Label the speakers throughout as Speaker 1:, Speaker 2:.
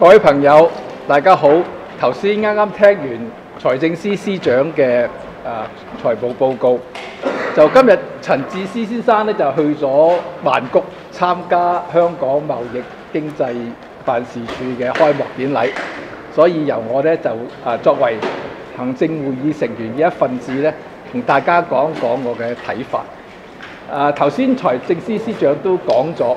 Speaker 1: 各位朋友，大家好。頭先啱啱聽完財政司司長嘅誒、呃、財務報告，就今日陳智思先生咧就去咗曼谷參加香港貿易經濟辦事處嘅開幕典禮，所以由我咧就、作為行政會議成員嘅一份子咧，同大家講講我嘅睇法。誒頭先財政司司長都講咗。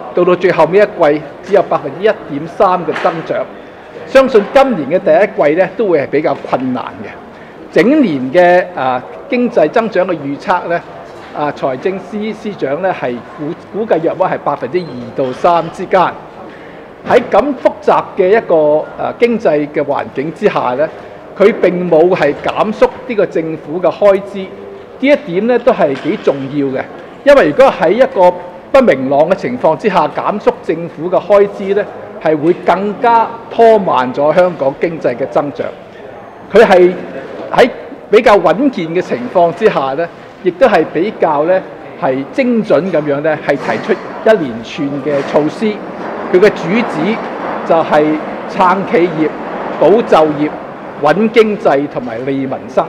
Speaker 1: 到到最後尾一季，只有百分之一點三嘅增長。相信今年嘅第一季咧，都會係比較困難嘅。整年嘅啊經濟增長嘅預測咧，啊財政司司長咧係估估計約莫係百分之二到三之間。喺咁複雜嘅一個啊經濟嘅環境之下咧，佢並冇係減縮呢個政府嘅開支。呢一點咧都係幾重要嘅，因為如果喺一個不明朗嘅情況之下，減縮政府嘅開支咧，係會更加拖慢咗香港經濟嘅增長。佢係喺比較穩健嘅情況之下咧，亦都係比較咧係精準咁樣咧，係提出一連串嘅措施。佢嘅主旨就係撐企業、保就業、穩經濟同埋利民生。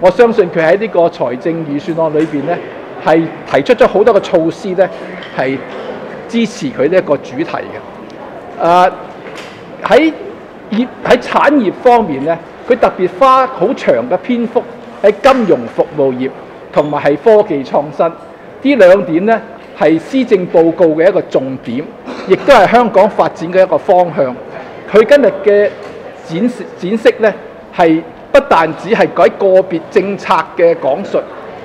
Speaker 1: 我相信佢喺呢個財政預算案裏邊咧，係提出咗好多嘅措施咧，係支持佢呢一個主題嘅。誒喺業喺產業方面咧，佢特別花好長嘅篇幅喺金融服務業同埋係科技創新呢兩點咧，係施政報告嘅一個重點，亦都係香港發展嘅一個方向。佢今日嘅展示展示咧，係不但只係改個別政策嘅講述。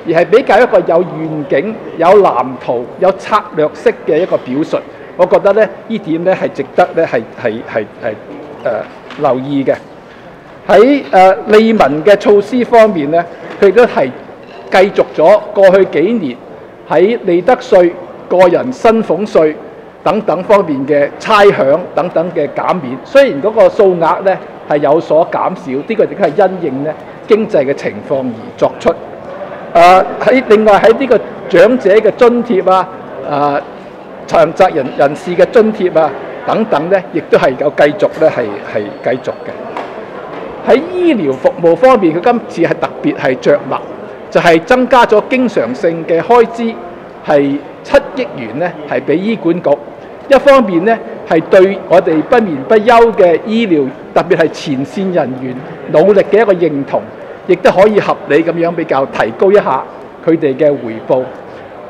Speaker 1: 而係比較一個有願景、有藍圖、有策略式嘅一個表述，我覺得咧，呢點咧係值得咧係係係係誒留意嘅。喺誒利民嘅措施方面咧，佢都係繼續咗過去幾年喺利得稅、個人薪俸稅等等方面嘅差餉等等嘅減免。雖然嗰個數額咧係有所減少，呢個亦都係因應咧經濟嘅情況而作出。誒喺另外喺呢個長者嘅津貼啊，誒殘疾人人士嘅津貼啊等等咧，亦都係有繼續咧係係繼續嘅。喺醫療服務方面，佢今次係特別係着墨，就係增加咗經常性嘅開支係七億元咧，係俾醫管局。一方面咧係對我哋不眠不休嘅醫療，特別係前線人員努力嘅一個認同。亦都可以合理咁樣比較提高一下佢哋嘅回報。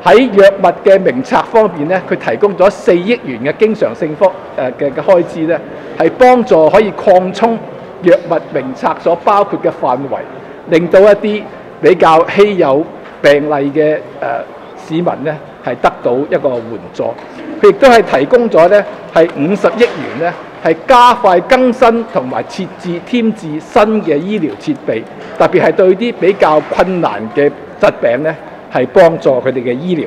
Speaker 1: 喺藥物嘅名冊方面咧，佢提供咗四億元嘅經常性方誒嘅嘅開支咧，係幫助可以擴充藥物名冊所包括嘅範圍，令到一啲比較稀有病例嘅誒、市民咧係得到一個援助。佢亦都係提供咗咧係五十億元咧。係加快更新同埋設置添置新嘅醫療設備，特別係對啲比較困難嘅疾病咧，係幫助佢哋嘅醫療。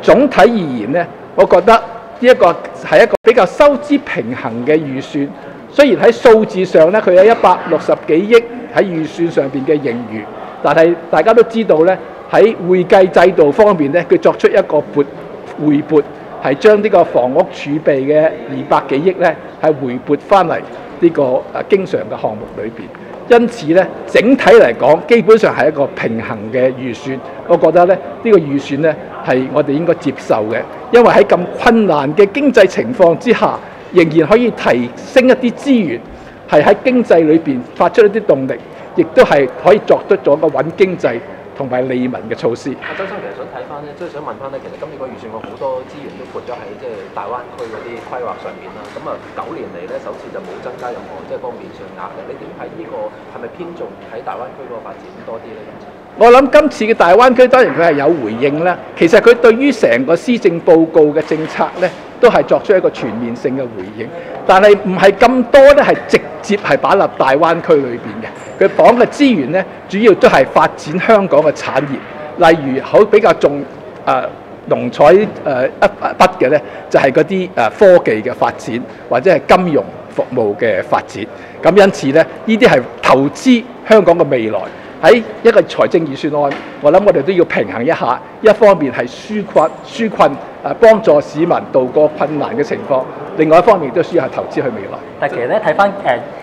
Speaker 1: 總體而言咧，我覺得呢一個係一個比較收支平衡嘅預算。雖然喺數字上咧，佢有一百六十幾億喺預算上邊嘅盈餘，但係大家都知道咧，喺會計制度方面咧，佢作出一個撥回撥。係將呢個房屋儲備嘅二百幾億咧，係回撥翻嚟呢個誒經常嘅項目裏邊。因此咧，整體嚟講，基本上係一個平衡嘅預算。我覺得咧，呢個預算咧係我哋應該接受嘅，因為喺咁困難嘅經濟情況之下，仍然可以提升一啲資源，係喺經濟裏邊發出一啲動力，亦都係可以作得咗個穩經濟。同埋利民嘅措施。
Speaker 2: 阿周生其實想睇翻咧，即係想問翻咧，其實今年個預算案好多資源都撥咗喺即係大灣區嗰啲規劃上面啦。咁啊，九年嚟咧首次就冇增加任何即係方面上額嘅。你點睇呢個係咪偏重喺大灣區嗰個發展多啲咧？
Speaker 1: 我諗今次嘅大灣區當然佢係有回應啦。其實佢對於成個施政報告嘅政策咧，都係作出一個全面性嘅回應。但係唔係咁多咧，係直接係擺入大灣區裏邊嘅。佢講嘅資源咧，主要都係發展香港嘅產業，例如好比較重誒。呃龍彩誒一一筆嘅咧，就係嗰啲誒科技嘅發展，或者係金融服務嘅發展。咁因此咧，呢啲係投資香港嘅未來。喺一個財政預算案，我諗我哋都要平衡一下，一方面係舒困舒困誒幫助市民渡過困難嘅情況，另外一方面都需要投資去未來。
Speaker 3: 但其實咧睇翻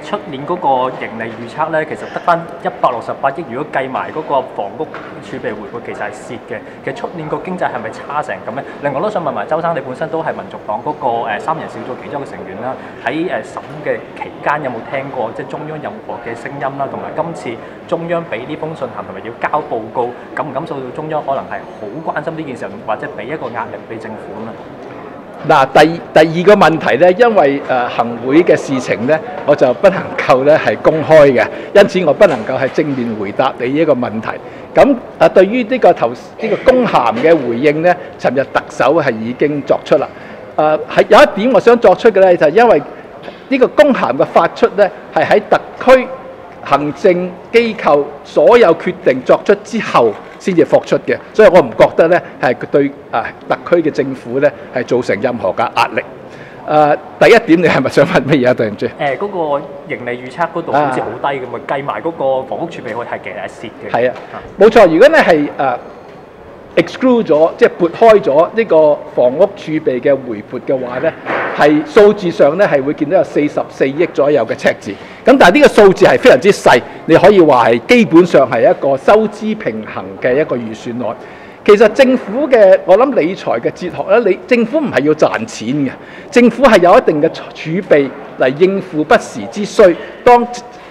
Speaker 3: 誒出年嗰個盈利預測咧，其實得翻一百六十八億。如果計埋嗰個房屋儲備回報，其實係蝕嘅。其實出年個經濟係咪差成咁咧？另外都想問埋周生，你本身都係民族黨嗰個三人小組其中一個成員啦。喺誒審嘅期間有冇聽過即係中央任何嘅聲音啦？同埋今次中央俾呢封信函同埋要交報告，感唔感受到中央可能係好關心呢件事，或者俾一個壓力俾政府啊？
Speaker 1: 嗱，第第二個問題咧，因為誒、行會嘅事情咧，我就不能夠咧係公開嘅，因此我不能夠係正面回答你呢一個問題。咁啊，對於呢個頭呢、個公函嘅回應咧，尋日特首係已經作出啦。誒、呃、係有一點我想作出嘅咧，就係、因為呢個公函嘅發出咧，係喺特區行政機構所有決定作出之後，先至復出嘅，所以我唔覺得咧係對啊特區嘅政府咧係造成任何嘅壓力。誒、呃，第一點你係咪想問乜嘢啊？對唔住。誒，
Speaker 3: 嗰個盈利預測嗰度好似好低咁啊，計埋嗰個房屋儲備去係其實係蝕嘅。
Speaker 1: 係啊，冇錯。如果你係誒 exclude 咗，即係撥開咗呢個房屋儲備嘅回撥嘅話咧，係數字上咧係會見到有四十四億左右嘅赤字。咁但係呢個數字係非常之細，你可以話係基本上係一個收支平衡嘅一個預算案。其實政府嘅我諗理財嘅哲學咧，你政府唔係要賺錢嘅，政府係有一定嘅儲備嚟應付不時之需。當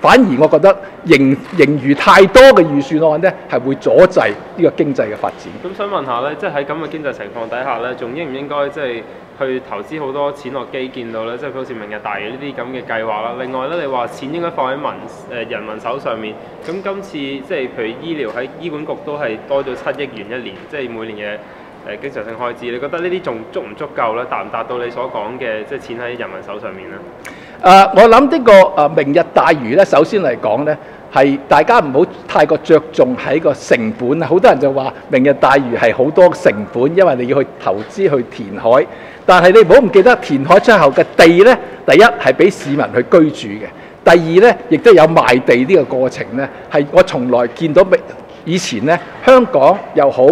Speaker 1: 反而我覺得盈盈餘太多嘅預算案咧，係會阻滯呢個經濟嘅發展。
Speaker 4: 咁想問下咧，即係喺咁嘅經濟情況底下咧，仲應唔應該即係去投資好多錢落基建度咧？即係好似明日大嶼呢啲咁嘅計劃啦。另外咧，你話錢應該放喺民誒人民手上面。咁今次即係譬如醫療喺醫管局都係多咗七億元一年，即係每年嘅。誒經常性開支，你覺得呢啲仲足唔足夠咧？達唔達到你所講嘅即係錢喺人民手上面咧？
Speaker 1: 誒、呃，我諗呢、個誒、明日大嶼咧，首先嚟講咧，係大家唔好太過着重喺個成本啊！好多人就話明日大嶼係好多成本，因為你要去投資去填海。但係你唔好唔記得填海之後嘅地咧，第一係俾市民去居住嘅，第二咧亦都有賣地呢個過程咧，係我從來見到以前咧香港又好。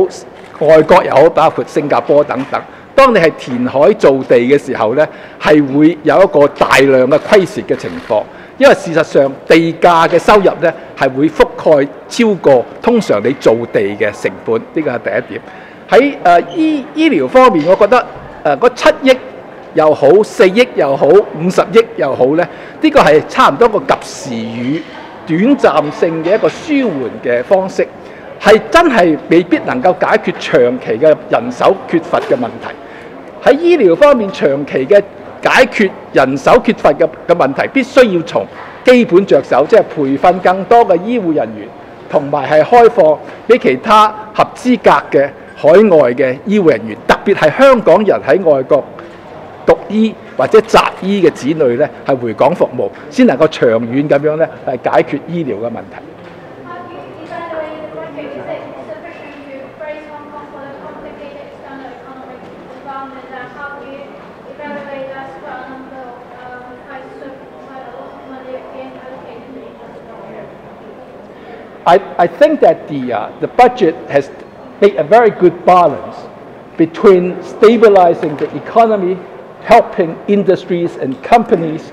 Speaker 1: 外國又好，包括新加坡等等。當你係填海造地嘅時候呢，係會有一個大量嘅虧蝕嘅情況，因為事實上地價嘅收入呢係會覆蓋超過通常你造地嘅成本。呢個係第一點。喺誒、呃、醫醫療方面，我覺得誒嗰七億又好，四億又好，五十億又好呢，呢、呢個係差唔多個及時雨、短暫性嘅一個舒緩嘅方式。係真係未必能夠解決長期嘅人手缺乏嘅問題。喺醫療方面，長期嘅解決人手缺乏嘅嘅問題，必須要從基本着手，即係培訓更多嘅醫護人員，同埋係開放俾其他合資格嘅海外嘅醫護人員，特別係香港人喺外國讀醫或者擇醫嘅子女咧，係回港服務，先能夠長遠咁樣咧係解決醫療嘅問題。I, I think that the, uh, the budget has made a very good balance between stabilizing the economy, helping industries and companies,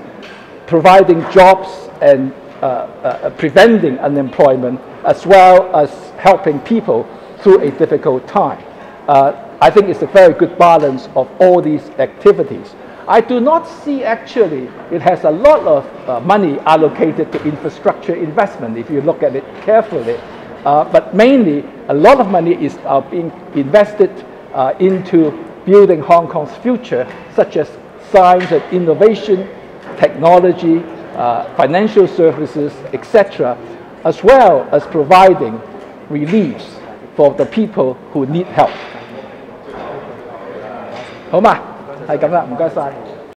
Speaker 1: providing jobs and uh, uh, preventing unemployment, as well as helping people through a difficult time. Uh, I think it's a very good balance of all these activities. I do not see actually it has a lot of uh, money allocated to infrastructure investment if you look at it carefully. Uh, but mainly, a lot of money is uh, being invested uh, into building Hong Kong's future, such as science and innovation, technology, uh, financial services, etc., as well as providing reliefs for the people who need help. 好嘛，係咁啦，唔該晒。